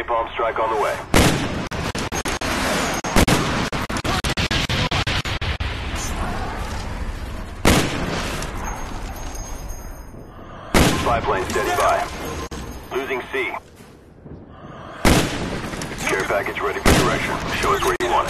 napalm strike on the way. Spy plane standing by. Losing C. Care package ready for direction. Show.